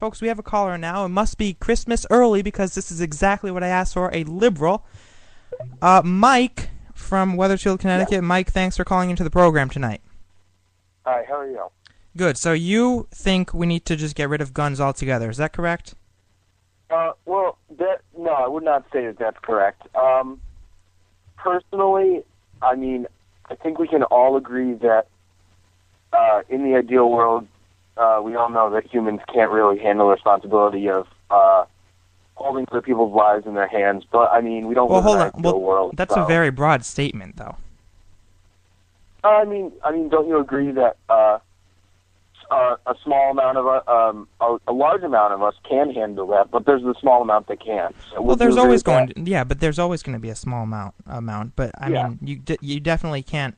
Folks, we have a caller now. It must be Christmas early because this is exactly what I asked for a liberal. Uh, Mike from Wethersfield, Connecticut. Mike, thanks for calling into the program tonight. Hi, how are you? Good. So you think we need to just get rid of guns altogether? Is that correct? Uh, well, that no, I would not say that that's correct. Um, personally, I mean, I think we can all agree that uh, in the ideal world, uh, we all know that humans can't really handle the responsibility of uh, holding other people's lives in their hands. But I mean, we don't Well, live in an Well, world. that's so. a very broad statement, though. Uh, I mean, I mean, don't you agree that uh, uh, a small amount of us, um, a, a large amount of us can handle that, but there's a small amount that can't. So Well, there's always going. To, yeah, but there's always going to be a small amount. Amount, but I Yeah. mean, you d- you definitely can't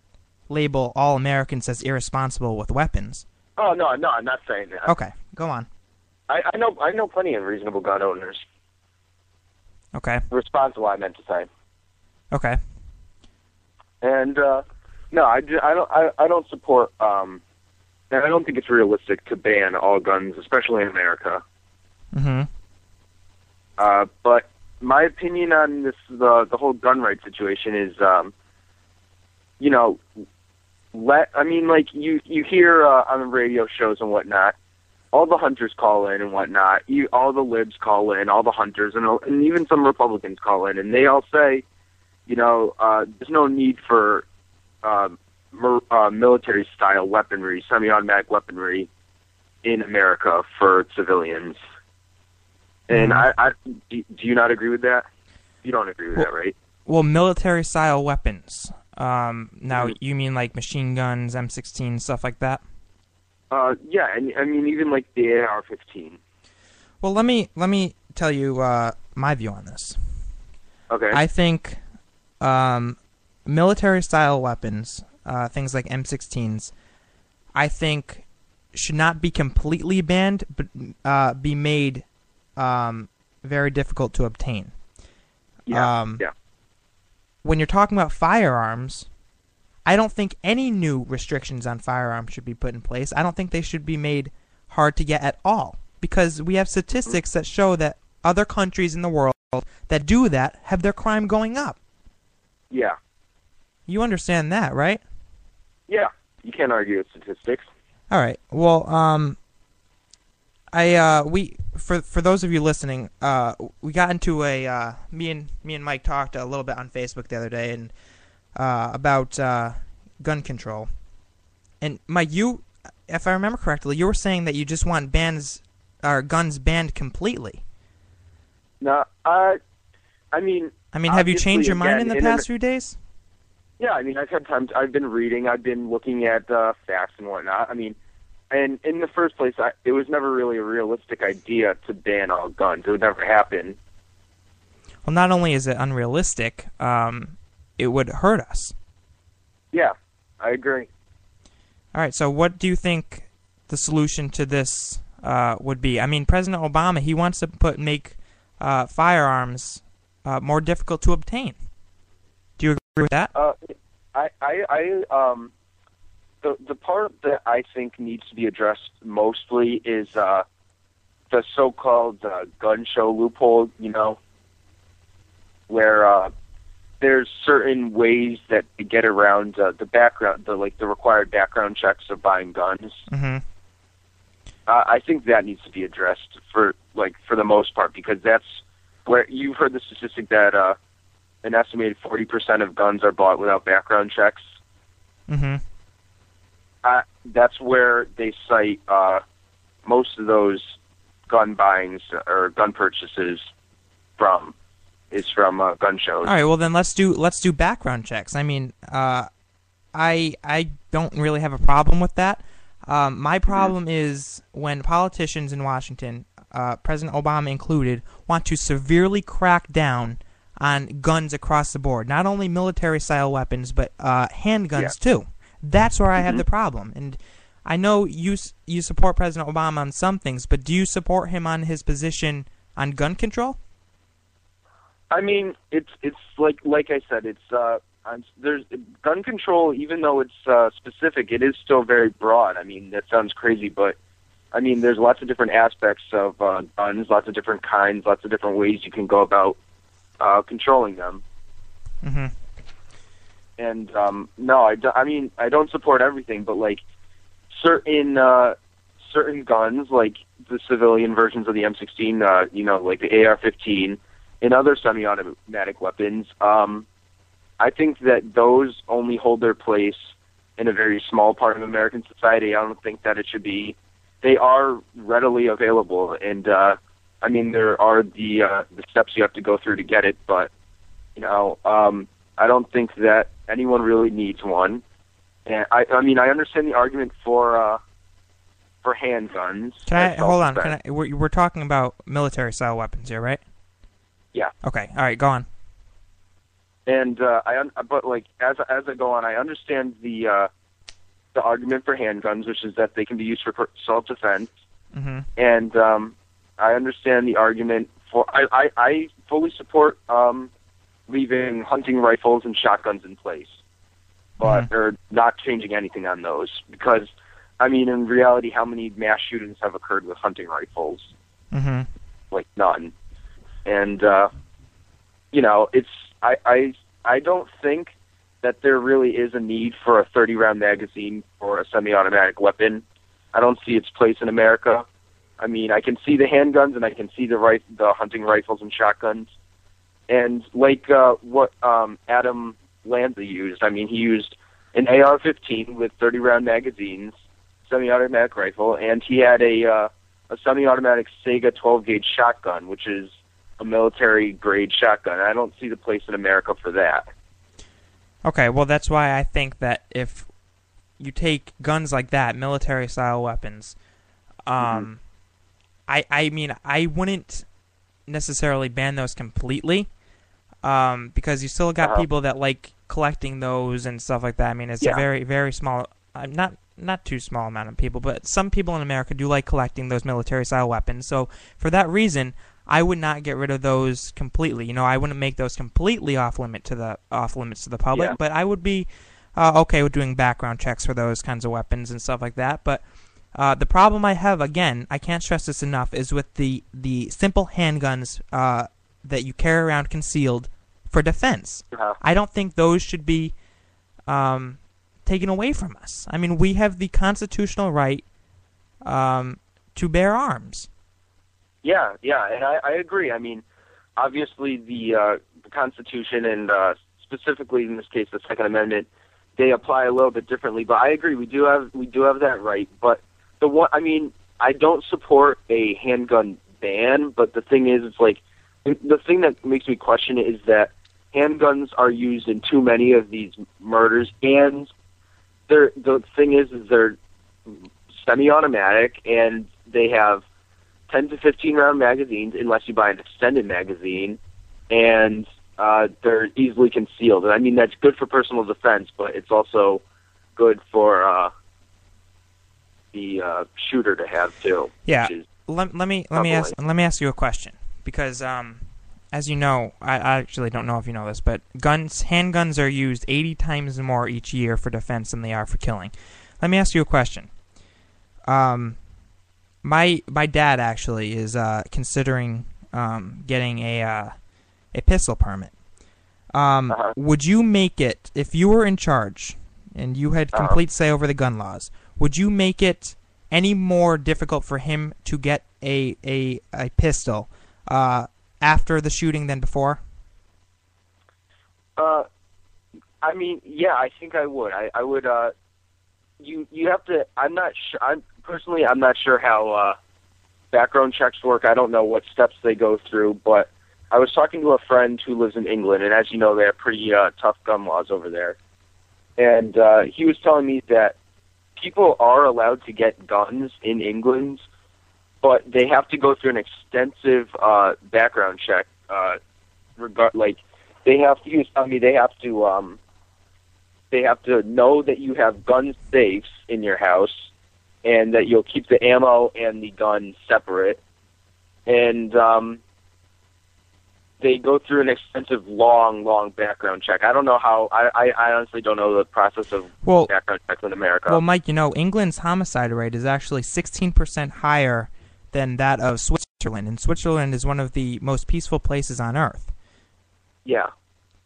label all Americans as irresponsible with weapons. Oh no, no, I'm not saying that. Okay, go on. I, I know, I know plenty of reasonable gun owners. Okay, Responsible, I meant to say. okay. And uh, no, I, I don't, I, I don't support. Um, and I don't think it's realistic to ban all guns, especially in America. Mm-hmm. Uh, but my opinion on this, the the whole gun rights situation is, um, you know, let I mean, like you you hear uh, on the radio shows and whatnot, all the hunters call in and whatnot. You, all the libs call in, all the hunters, and and even some Republicans call in, and they all say, you know, uh, there's no need for uh, mer- uh, military style weaponry, semi-automatic weaponry in America for civilians. And I, I do, do you not agree with that? You don't agree with that, right? Well, military style weapons. Um, now Mhm. you mean like machine guns, M16, stuff like that? Uh, yeah, and I mean even like the AR-15. Well, let me let me tell you uh, my view on this. Okay. I think um, military style weapons, uh, things like M16s, I think should not be completely banned, but uh, be made um, very difficult to obtain. yeah. um, yeah. When you're talking about firearms, I don't think any new restrictions on firearms should be put in place. I don't think they should be made hard to get at all because we have statistics that show that other countries in the world that do that have their crime going up. Yeah. You understand that, right? Yeah. You can't argue with statistics. All right. Well, um, I uh, we for for those of you listening, uh, we got into a uh, me and me and Mike talked a little bit on Facebook the other day and uh, about uh, gun control. And Mike, you, if I remember correctly, you were saying that you just want bans or guns banned completely. No, I, I mean, I mean, have you changed your mind in the in past an- few days? yeah. I mean, I've had times. I've been reading. I've been looking at uh, facts and whatnot. I mean, and in the first place, I, it was never really a realistic idea to ban all guns. It would never happen. Well, not only is it unrealistic, um, it would hurt us. Yeah, I agree. All right. So, what do you think the solution to this uh, would be? I mean, President Obama he wants to put make uh, firearms uh, more difficult to obtain. Do you agree with that? Uh, I, I, I, um, the the part that I think needs to be addressed mostly is uh, the so-called uh, gun show loophole. You know, where uh, there's certain ways that to get around uh, the background, the like the required background checks of buying guns. Mm-hmm. Uh, I think that needs to be addressed for like for the most part because that's where you've heard the statistic that uh, an estimated 40% of guns are bought without background checks. Mm-hmm. Uh, that's where they cite uh, most of those gun buyings or gun purchases from is from uh, gun shows. All right. Well, then let's do let's do background checks. I mean, uh, I I don't really have a problem with that. Um, my problem is when politicians in Washington, uh, President Obama included, want to severely crack down on guns across the board. Not only military-style weapons, but uh, handguns too. That's where I have the problem. And I know you s- you support President Obama on some things, but do you support him on his position on gun control? I mean, it's it's like like I said, it's uh, I'm, there's gun control. Even though it's uh, specific, it is still very broad. I mean, that sounds crazy, but I mean, there's lots of different aspects of uh, guns, lots of different kinds, lots of different ways you can go about uh, controlling them. hmm And um, no, I, do, I mean, I don't support everything, but like certain uh, certain guns, like the civilian versions of the M16, uh, you know, like the AR-15 and other semi-automatic weapons, um, I think that those only hold their place in a very small part of American society. I don't think that it should be. They are readily available, and uh, I mean there are the uh, the steps you have to go through to get it, but you know, um, I don't think that anyone really needs one. And I, I mean, I understand the argument for uh, for handguns. Can I hold on? Can I? We're, we're talking about military style weapons here, right? Yeah. Okay. All right. Go on. And uh, I, but like as as I go on, I understand the uh, the argument for handguns, which is that they can be used for self defense, hmm and um, I understand the argument for. I I, I fully support um, leaving hunting rifles and shotguns in place, but Mhm. they're not changing anything on those because, I mean, in reality, how many mass shootings have occurred with hunting rifles? hmm like none. And uh, you know, it's I I I don't think that there really is a need for a 30 round magazine for a semi-automatic weapon. I don't see its place in America. I mean, I can see the handguns and I can see the right the hunting rifles and shotguns. And like uh, what um, Adam Lanza used, I mean, he used an AR-15 with 30 round magazines, semi-automatic rifle, and he had a uh, a semi-automatic Saiga 12 gauge shotgun, which is a military grade shotgun. I don't see the place in America for that. Okay. Well, that's why I think that if you take guns like that, military style weapons, um, I I mean I wouldn't necessarily ban those completely, um, because you still got Uh-huh. people that like collecting those and stuff like that. I mean, it's a very very small, uh, not not too small amount of people, but some people in America do like collecting those military style weapons. So for that reason, I would not get rid of those completely. You know, I wouldn't make those completely off limit to the off limits to the public, Yeah. but I would be uh, okay with doing background checks for those kinds of weapons and stuff like that. But uh, the problem I have, again, I can't stress this enough, is with the the simple handguns uh, that you carry around concealed for defense. Uh-huh. I don't think those should be um, taken away from us. I mean, we have the constitutional right um, to bear arms. Yeah, yeah, and I, I agree. I mean, obviously the, uh, the Constitution and uh, specifically in this case the Second Amendment, they apply a little bit differently. But I agree, we do have we do have that right. But the one, I mean, I don't support a handgun ban. But the thing is, it's like the thing that makes me question it is that handguns are used in too many of these murders, and they're the thing is, is they're semi-automatic and they have 10 to 15 round magazines unless you buy an extended magazine and uh, they're easily concealed. And i mean that's good for personal defense but it's also good for uh, the uh, shooter to have too. Yeah. Let, let me let me ask let me ask you a question because um, as you know, I, I actually don't know if you know this, but guns handguns are used 80 times more each year for defense than they are for killing. Let me ask you a question. Um, my my dad actually is uh, considering um, getting a uh, a pistol permit. Um, Uh-huh. Would you make it if you were in charge and you had Uh-huh. complete say over the gun laws? Would you make it any more difficult for him to get a a, a pistol uh, after the shooting than before? uh, i mean yeah i think i would i, I would uh, you you have to i'm not sure i'm personally i'm not sure how uh, background checks work i don't know what steps they go through but I was talking to a friend who lives in England, and as you know, they have pretty uh, tough gun laws over there. And uh, he was telling me that people are allowed to get guns in England, but they have to go through an extensive uh, background check. Uh, regard like they have to. He was telling me they have to. Um, they have to know that you have gun safes in your house, and that you'll keep the ammo and the gun separate. And um, they go through an extensive, long, long background check. I don't know how. I, I, I honestly don't know the process of Well, background checks in America. well, Mike, you know England's homicide rate is actually 16% higher than that of Switzerland, and Switzerland is one of the most peaceful places on earth. yeah.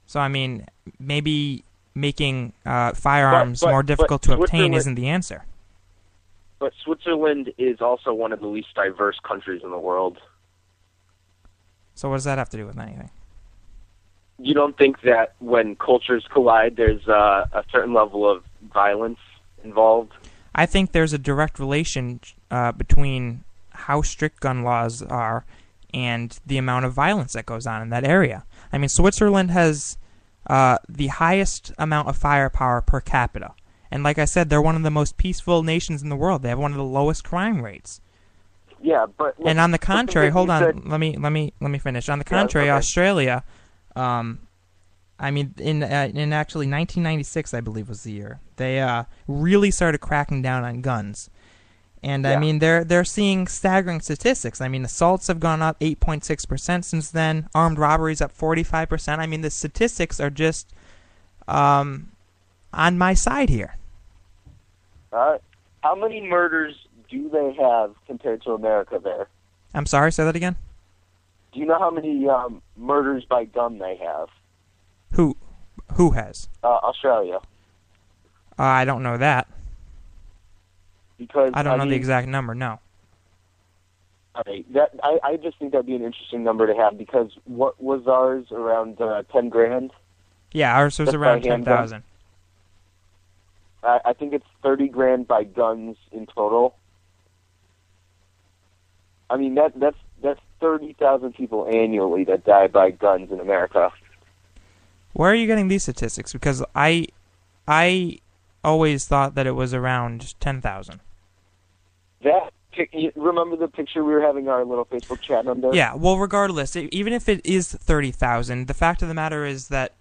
So I mean, maybe making uh, firearms but- more difficult to obtain isn't the answer. But Switzerland is also one of the least diverse countries in the world. So what does that have to do with anything? You don't think that when cultures collide, there's uh, a certain level of violence involved? I think there's a direct relation uh, between how strict gun laws are and the amount of violence that goes on in that area. I mean, Switzerland has uh, the highest amount of firepower per capita. And like I said, they're one of the most peaceful nations in the world. They have one of the lowest crime rates. Yeah, but And on the contrary, hold on, said- let me let me let me finish. On the Yeah, contrary, okay. Australia, um, I mean, in uh, in actually 1996, I believe was the year they uh, really started cracking down on guns. And I mean, they're they're seeing staggering statistics. I mean, assaults have gone up 8.6 percent since then. Armed robberies up 45 percent. I mean, the statistics are just um, on my side here. Uh, how many murders do they have compared to America there? I'm sorry, say that again. Do you know how many um, murders by gun they have? Who who has? Uh, Australia. Uh, I don't know that. Because I don't know mean, the exact number. No. Okay, that I, I just think that'd be an interesting number to have because what was ours around uh, ten grand? Yeah, ours was That's around ten thousand. I, I think it's thirty grand by guns in total. I mean that that's that's thirty thousand people annually that die by guns in America. Where are you getting these statistics? Because I, I always thought that it was around ten thousand. That remember the picture we were having our little Facebook chat under? Yeah. Well, regardless, even if it is thirty thousand, the fact of the matter is that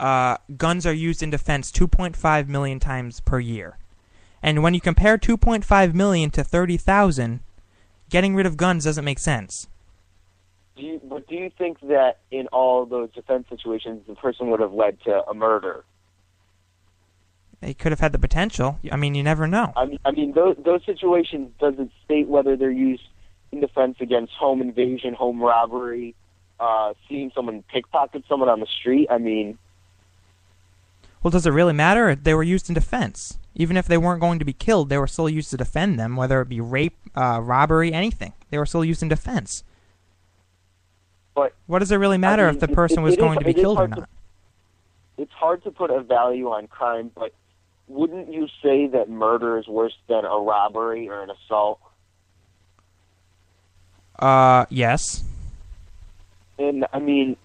uh, guns are used in defense two point five million times per year, and when you compare two point five million to thirty thousand, getting rid of guns doesn't make sense. Do you, but do you think that in all those defense situations, the person would have led to a murder? It could have had the potential. I mean, you never know. I mean, I mean those those situations doesn't state whether they're used in defense against home invasion, home robbery, uh, seeing someone pickpocket someone on the street. I mean, Well, does it really matter? They were used in defense. Even if they weren't going to be killed, they were still used to defend them, whether it be rape, uh, robbery, anything. They were still used in defense. But what does it really matter I mean, if the person it- was it is- going to be killed or hard to- not? it's hard to put a value on crime. But wouldn't you say that murder is worse than a robbery or an assault? Uh, yes. And I mean,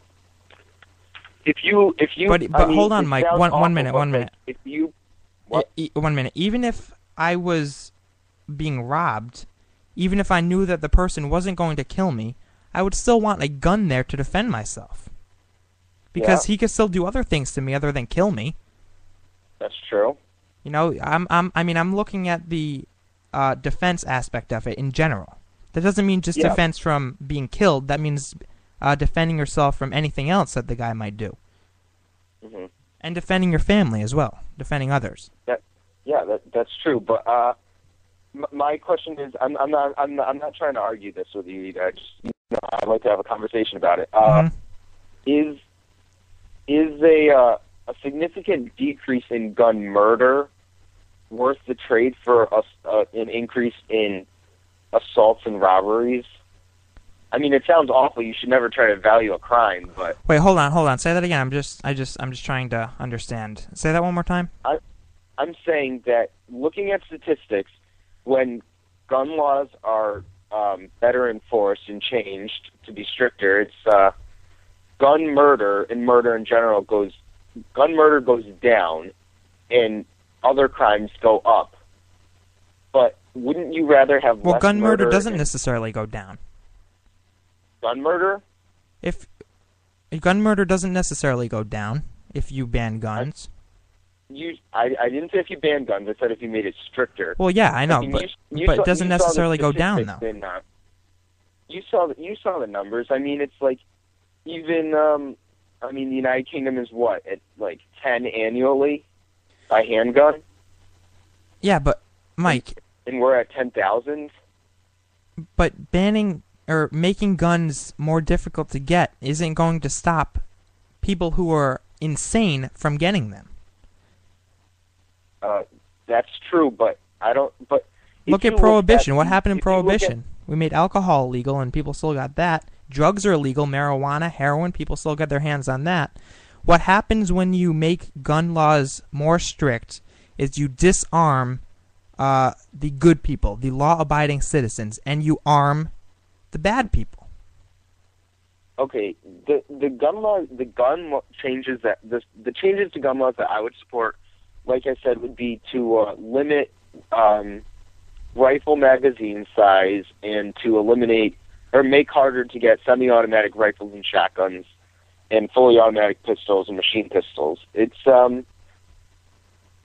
if you if you But- I but mean, hold on, Mike. One- one minute, one minute. If you What? One minute. Even if I was being robbed, even if I knew that the person wasn't going to kill me, I would still want a gun there to defend myself. Because Yeah. he could still do other things to me other than kill me. that's true. You know, I'm, I'm, I mean, I'm looking at the uh, defense aspect of it in general. That doesn't mean just Yeah. defense from being killed. That means uh, defending yourself from anything else that the guy might do, hmm and defending your family as well, defending others. Yeah, that that's true. But uh, m- my question is, I'm, I'm not, I'm not, I'm not trying to argue this with you. Either. I just, you know, I'd like to have a conversation about it. Uh, Mhm. Is is a uh, a significant decrease in gun murder worth the trade for a, uh, an increase in assaults and robberies? I mean, it sounds awful. You should never try to value a crime, but Wait, hold on, hold on. Say that again. I'm just, I just, I'm just trying to understand. Say that one more time. I'm saying that looking at statistics, when gun laws are um, better enforced and changed to be stricter, it's uh, gun murder and murder in general goes gun murder goes down, and other crimes go up. But wouldn't you rather have Well, less gun murder doesn't and necessarily go down. gun murder? If gun murder doesn't necessarily go down if you ban guns. You, I, I didn't say if you ban guns. I said if you made it stricter. Well, yeah, I know, mean, but you- you but saw- it doesn't you saw the necessarily go down though. in, uh, you saw the, you saw the numbers. I mean, it's like even um, I mean, the United Kingdom is what at like ten annually by handgun, Yeah, but Mike, and we're at ten thousand. but banning or making guns more difficult to get isn't going to stop people who are insane from getting them. Uh, that's true, but I don't. But Look at prohibition. what happened in at- prohibition? We made alcohol illegal and people still got that. Drugs are illegal, marijuana, heroin, people still got their hands on that. What happens when you make gun laws more strict is you disarm uh, the good people, the law-abiding citizens, and you arm the bad people. okay, the the gun law, the gun changes that the the changes to gun laws that I would support, like I said, would be to uh, limit um, rifle magazine size and to eliminate or make harder to get semi-automatic rifles and shotguns and fully automatic pistols and machine pistols. It's um,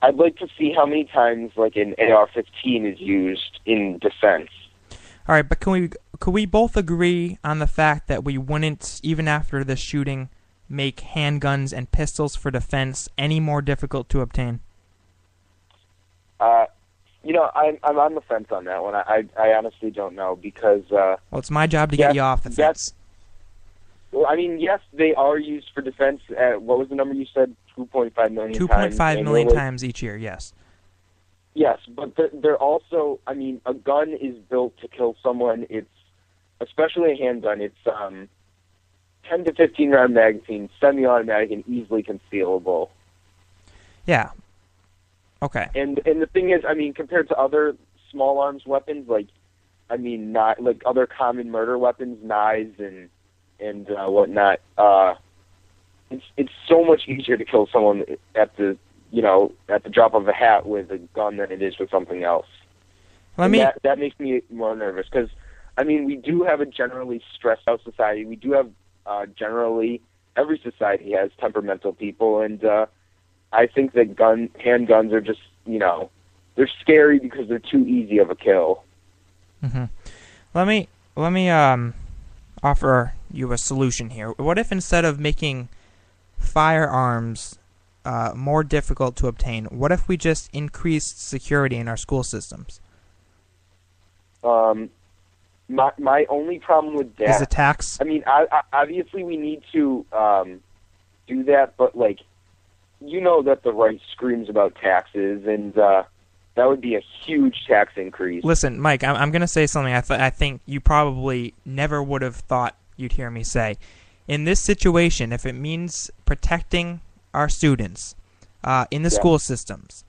I'd like to see how many times like an AR-15 is used in defense. All right, but can we could we both agree on the fact that we wouldn't even after the shooting make handguns and pistols for defense any more difficult to obtain? Uh, you know, I'm I'm on the fence on that one. I I, I honestly don't know because uh, Well, it's my job to get Yeah, you off the that's- fence. Well, I mean, yes, they are used for defense. At, what was the number you said? Two point five million. Two point times annually? times each year. Yes. Yes, but they're, they're also. I mean, a gun is built to kill someone. It's especially a handgun. It's um, ten to fifteen round magazine, semi-automatic, and easily concealable. Yeah. Okay. And and the thing is, I mean, compared to other small arms weapons, like I mean, not like other common murder weapons, knives and and uh, whatnot. Uh, it's it's so much easier to kill someone at the you know at the drop of a hat with a gun than it is with something else. Let And me. that that makes me more nervous because I mean we do have a generally stressed out society. We do have uh, generally every society has temperamental people, and uh, I think that gun handguns are just you know they're scary because they're too easy of a kill. hmm Let me. Let me um, offer you a solution here. What if instead of making firearms uh, more difficult to obtain, what if we just increased security in our school systems? Um, my my only problem with that Is a tax? I mean, I, I, obviously we need to um, do that, but like, you know that the right screams about taxes, and uh, that would be a huge tax increase. Listen, Mike, I'm, I'm going to say something I, th- I think you probably never would have thought you'd hear me say. In this situation, if it means protecting our students uh, in the Yeah. school systems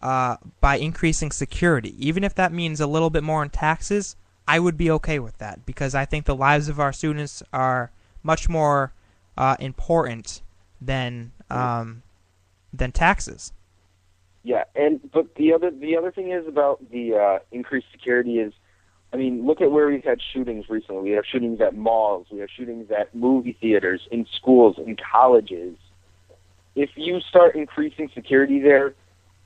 uh, by increasing security, even if that means a little bit more in taxes, I would be okay with that because I think the lives of our students are much more uh, important than um, than taxes. Yeah, and but the other the other thing is about the uh, increased security is, I mean, look at where we've had shootings recently. We have shootings at malls. We have shootings at movie theaters, in schools, in colleges. If you start increasing security there,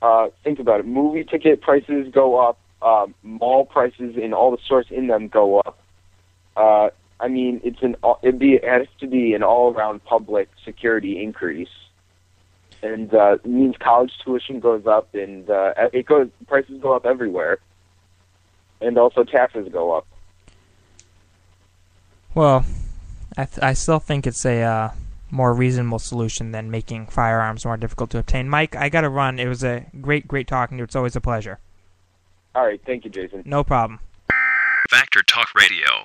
uh, think about it. Movie ticket prices go up. Uh, mall prices and all the stores in them go up. Uh, I mean, it's an it'd be it has to be an all around public security increase and uh, means college tuition goes up, and uh, it goes prices go up everywhere, and also taxes go up. Well, I, th- I still think it's a uh, more reasonable solution than making firearms more difficult to obtain. Mike, I got to run. It was a great, great talking to you. It's always a pleasure. All right, thank you, Jayson. No problem. Factor Talk Radio.